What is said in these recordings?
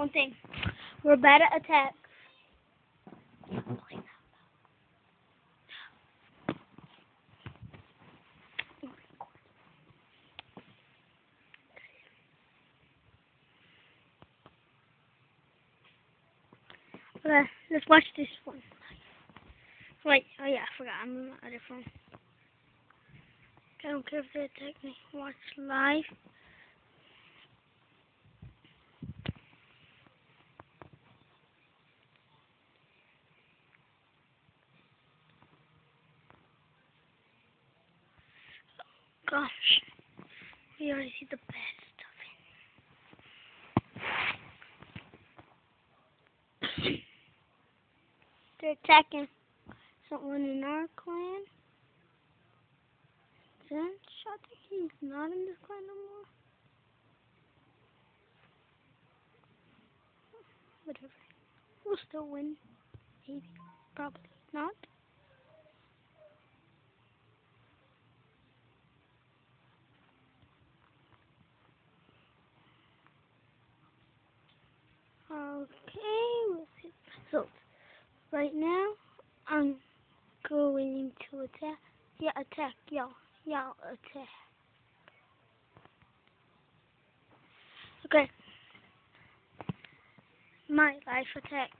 One thing. We're bad at attack. Okay, let's watch this one. Wait, oh yeah, I forgot. I'm on other phone. I don't care if they attack me. Watch live. Gosh, we already see the best of it. They're attacking someone in our clan. Then I think he's not in this clan no more. Whatever. We'll still win. Maybe. Probably not. Okay, so right now I'm going to attack. Yeah, attack, y'all. Y'all attack. Okay. My life attack.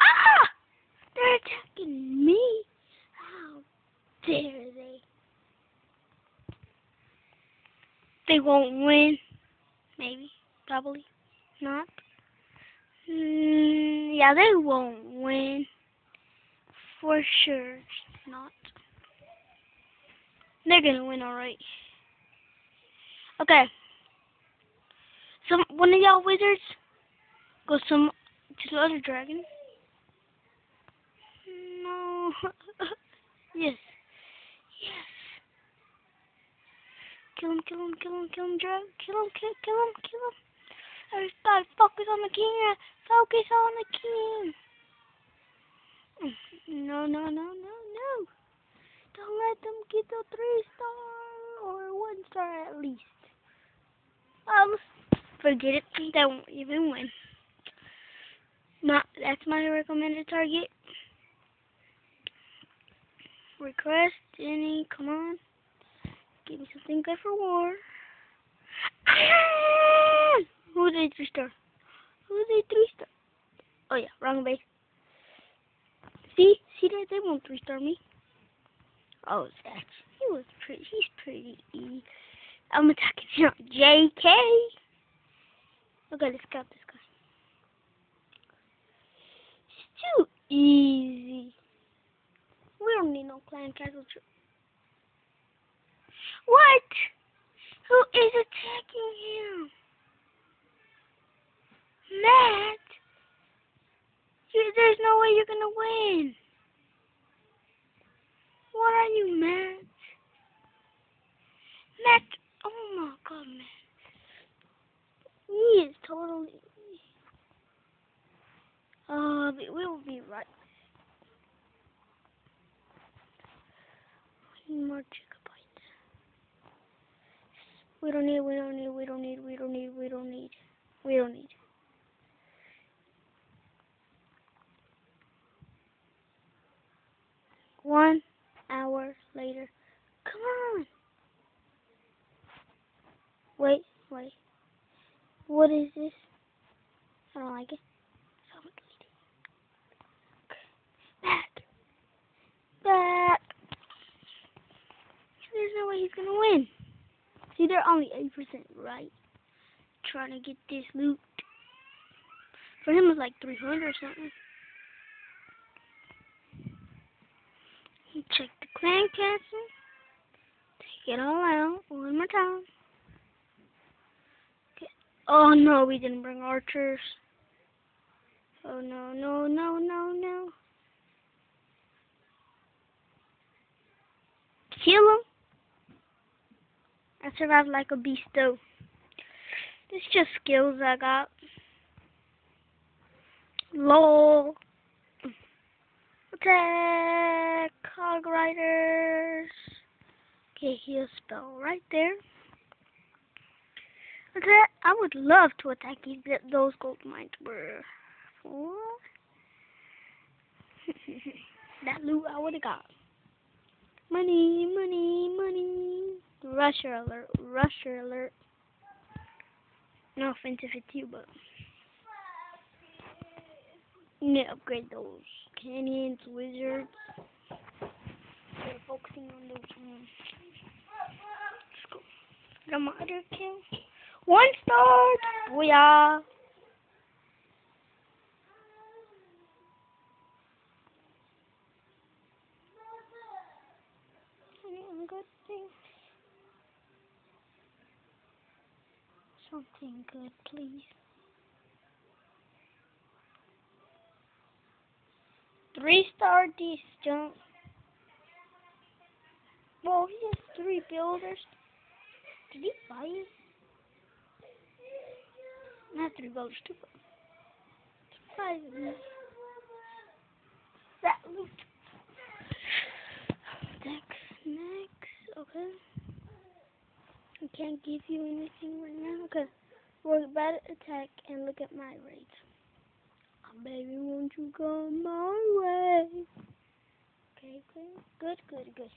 Ah! They're attacking me. How dare they? They won't win. Maybe. Probably. Not. Mm, yeah, they won't win. For sure. Not. They're gonna win alright. Okay. Some one of y'all wizards go some to the other dragon. No. yes. Yes. Kill him, kill him, kill him, kill him, drag, kill him, kill, kill him, kill him. Everybody focus on the king. Focus on the king. No, no, no, no, no. Don't let them get the three star or one star at least. Um, forget it. They won't even win. My, that's my recommended target. Request any, come on. Give me something good for war. Who's a three star? Who's a three star? Oh yeah, wrong base. See, see that they won't three star me. Oh, that's he was pretty. He's pretty. I'm attacking him. J.K. Okay, let's scout this guy. It's too easy. We don't need no clan castle. What? Who is attacking him? Matt? You, there's no way you're gonna win. What are you, Matt? Matt, oh my god, Matt. He is totally... Uh, we will be right more gigabytes. We don't need, we don't need, we don't need, we don't need, we don't need, we don't need. One hour later. Come on. Wait, wait. What is this? I don't like it. Back. Back. There's no way he's gonna win. See, they're only 8% right. Trying to get this loot. For him, it's like 300 or something. Check the clan castle. Take it all out one more time. Okay. Oh no, we didn't bring archers. Oh no, no, no, no, no. Kill him. I survived like a beast though. It's just skills I got. LOL. Attack! Hog Riders! Okay, he'll spell right there. Okay, I would love to attack these those gold mines were for that loot I would have got. Money, money, money. Rusher alert, rusher alert. No offense if it's you, but to upgrade those canyons, wizards. We're focusing on those. Um, let's go. Got my other kill. One star! Booyah! good things. Something good, please. Three star disjunct. Well, he has three builders. Did he buy it? Not three builders, two builders. That loot. Next, next, okay. I can't give you anything right now. Okay. We're about to attack and look at my rates. Baby, won't you come my way? Okay, good, good, good, good.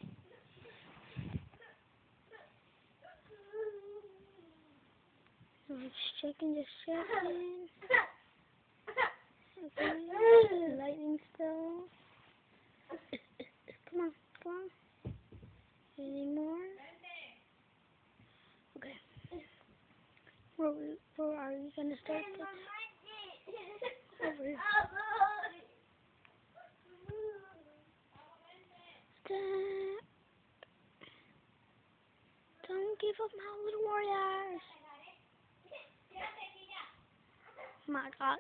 Just checking, just checking. Okay, lightning spell. Come on, come on. Any more? Okay. Where, where are you gonna start this? Over here. Stop. Don't give up my little warriors. My god.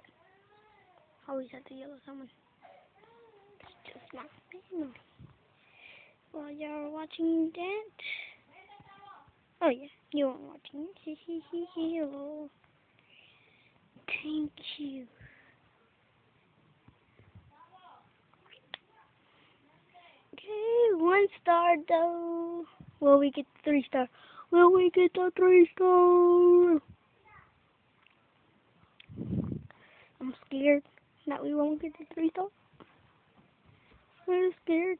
Oh, Always have to yell at someone. It's just my family. While you're watching that. Oh yeah, you are watching. Hello. Thank you. Okay, one star though. Will we get three star? Will we get the three star? I'm scared that we won't get the three star. I'm scared.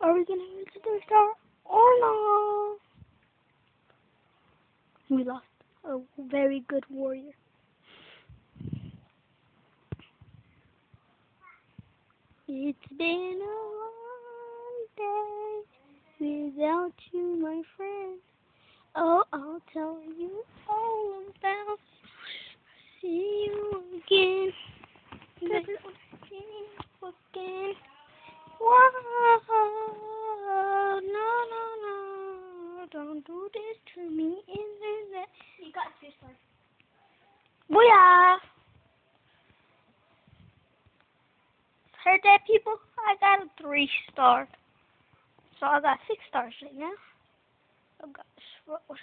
Are we gonna get the three star or not? We lost a very good warrior. It's been a long day without you, my friend. Oh, I'll tell you all about. See you again. See you again. Whoa, no, no, no, don't do this to me. Internet. You got two stars. Booyah! Heard that, people? I got a three star. So I got six stars right now. Oh got was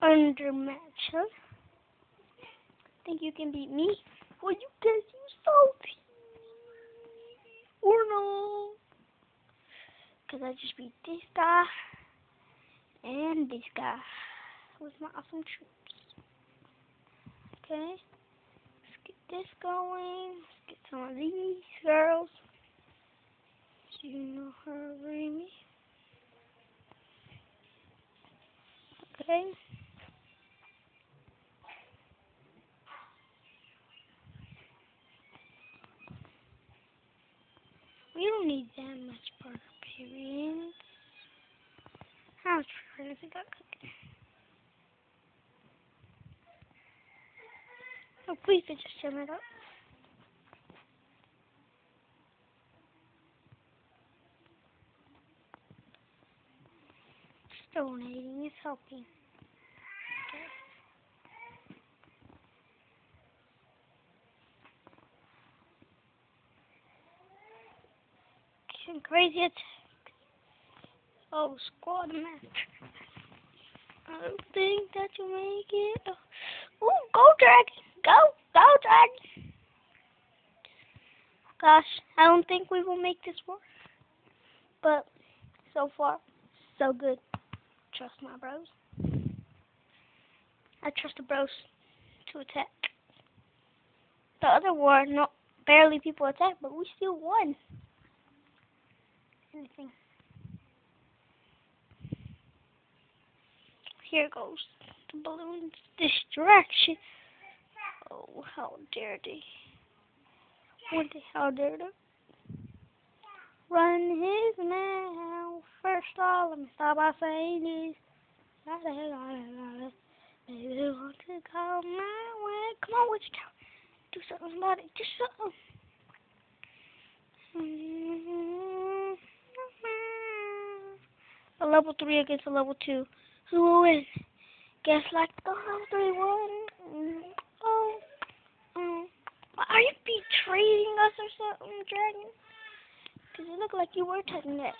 under match, huh? Think you can beat me? Well, you guys, you salty. Or no? Because I just beat this guy and this guy with my awesome troops. Okay, let's get this going. Let's get some of these girls. So you know her me. Okay. We don't need that much barbarians. How much barbarians we got cooking? Oh, please just sum it up. Just donating is helping. Some crazy attack. Oh, squad match. I don't think that you make it. Oh, go dragon! Go! Go dragon! gosh, I don't think we will make this work. But so far, so good. Trust my bros. I trust the bros to attack. The other war, not barely people attacked, but we still won. Anything. Here goes the balloon's distraction. Oh, how dare they. What the hell dare they? Run his mouth. Saying this. Maybe want to go my way. Come on, witch tower. Do something about it. Do something. A level 3 against a level 2. Who will win? Guess like the level 3 won. Oh. Um, are you betraying us or something, Dragon? Because you look like you were touching it.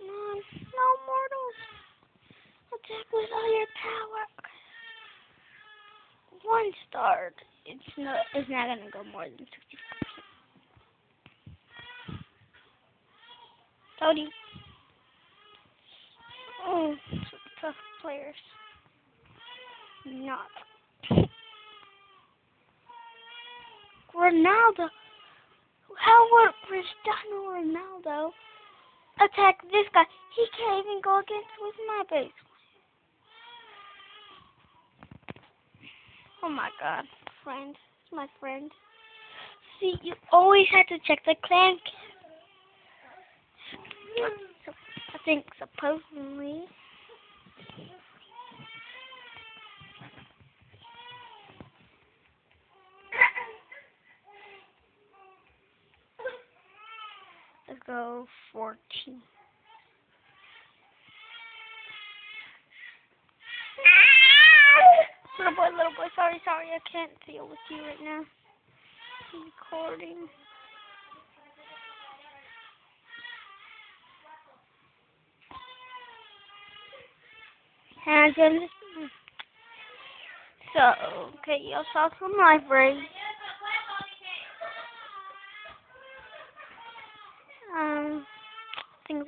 Come. No mortals. Attack with all your power. One star. It's not. It's not gonna go more than sixty-five. Cody. Oh, tough players. Not. Ronaldo. How would Cristiano Ronaldo attack this guy? He can't even go against with my base. Oh my god, friend. It's my friend. See, you always have to check the clan. I think supposedly. Let's go 14. Little boy, little boy, sorry, sorry, I can't deal with you right now. I'm recording. And then, hmm. so, okay, y'all saw some library. Um, things